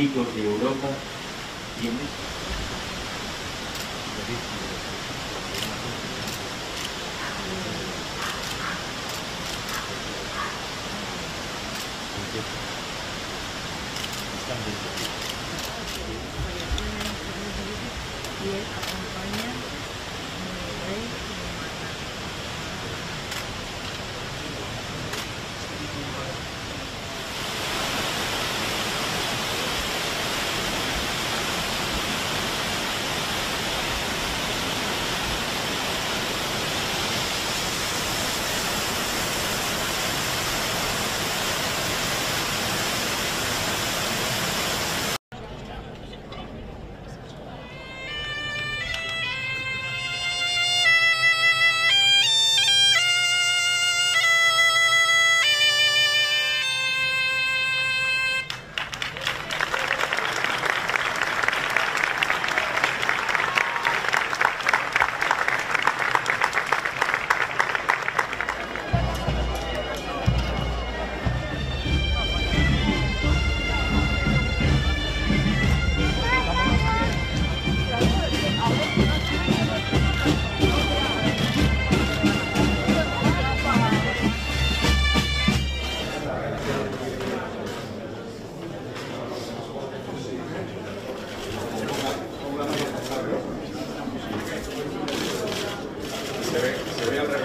políticos de Europa, ¿tienes? Y es se ve, se ve al revés.